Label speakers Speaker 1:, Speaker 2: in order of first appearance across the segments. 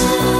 Speaker 1: you.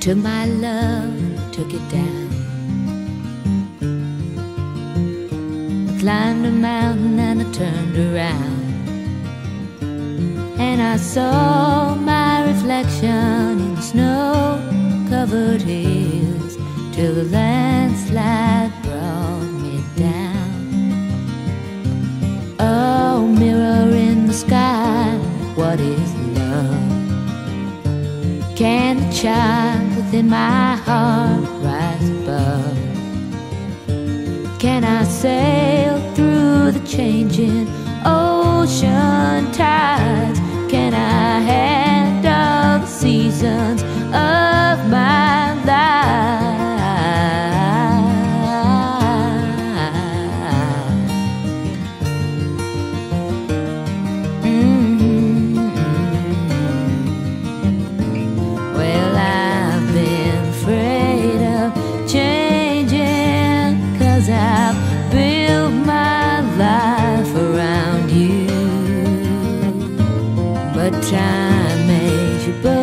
Speaker 2: Took my love, took it down. I climbed a mountain and I turned around. And I saw my reflection in snow covered hills till the landslide brought me down. Oh, mirror in the sky, what is love? Can the child within my heart rise above? Can I sail through the changing ocean tides? Can I handle the seasons time makes you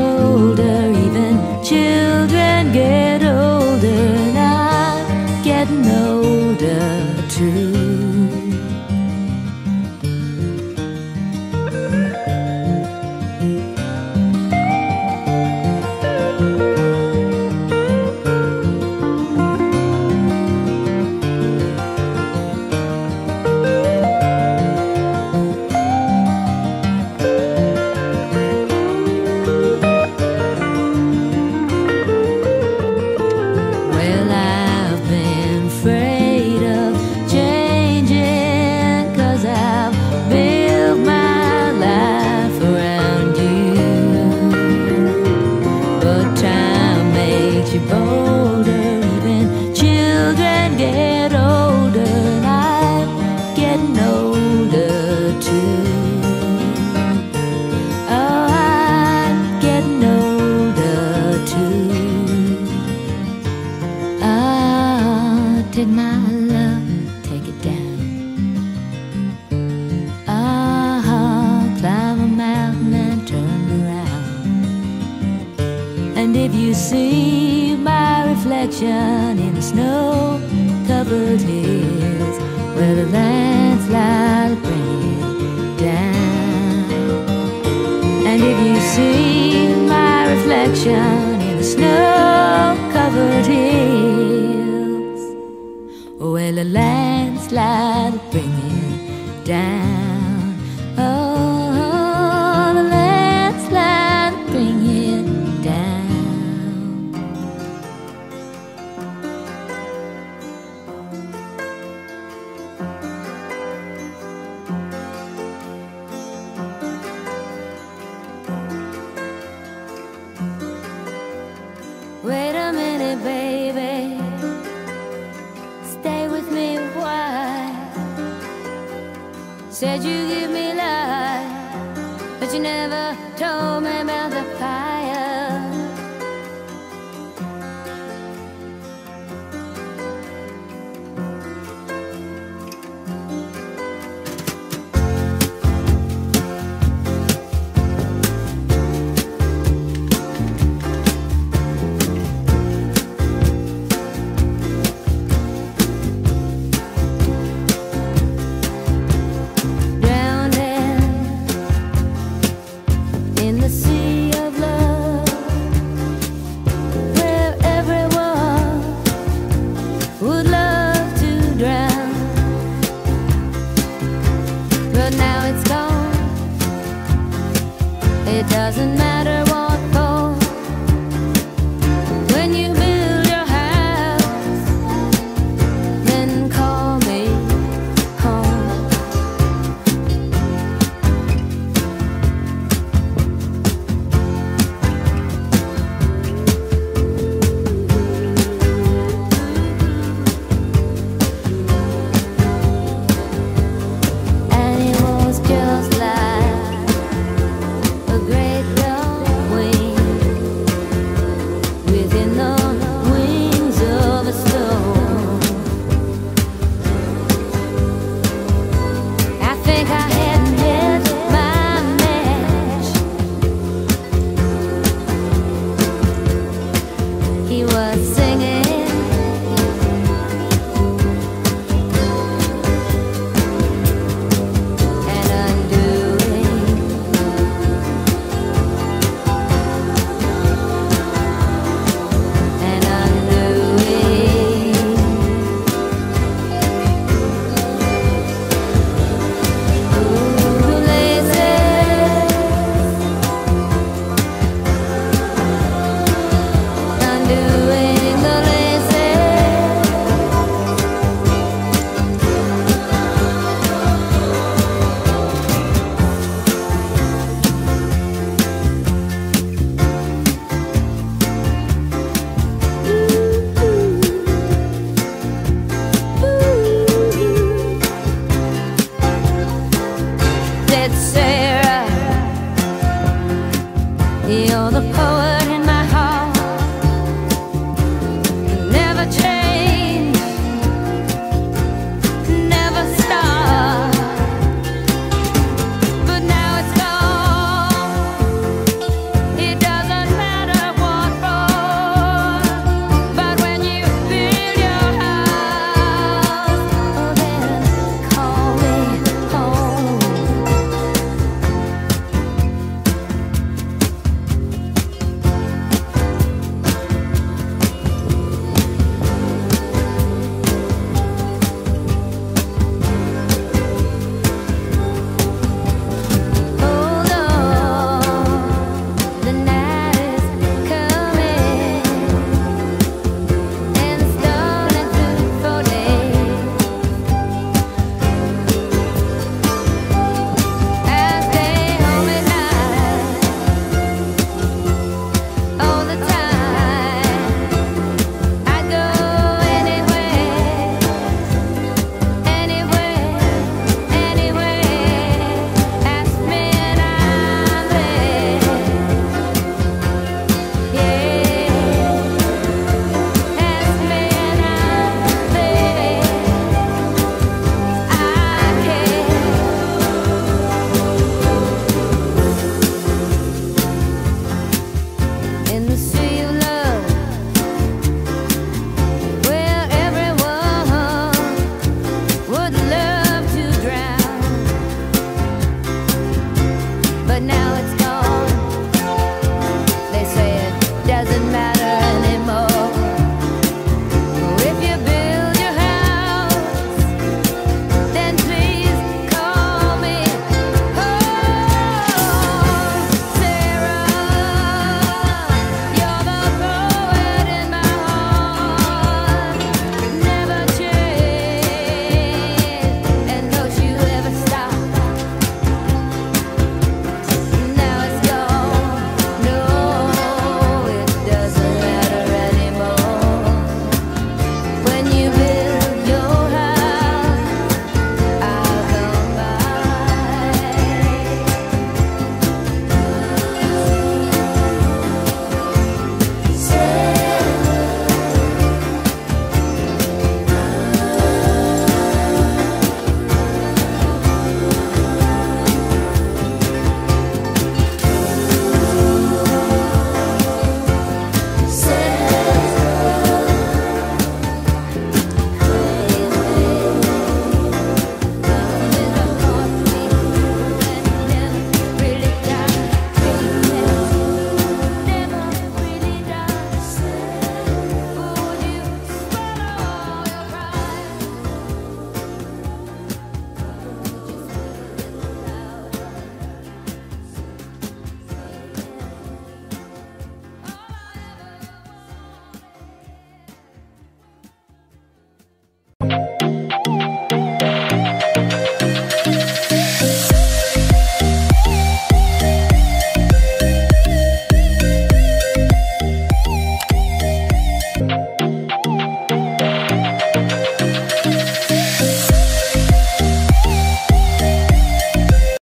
Speaker 2: if you see my reflection in the snow covered hills where the landslide bring it down. And if you see my reflection in the snow covered hills, well, a landslide bring it down.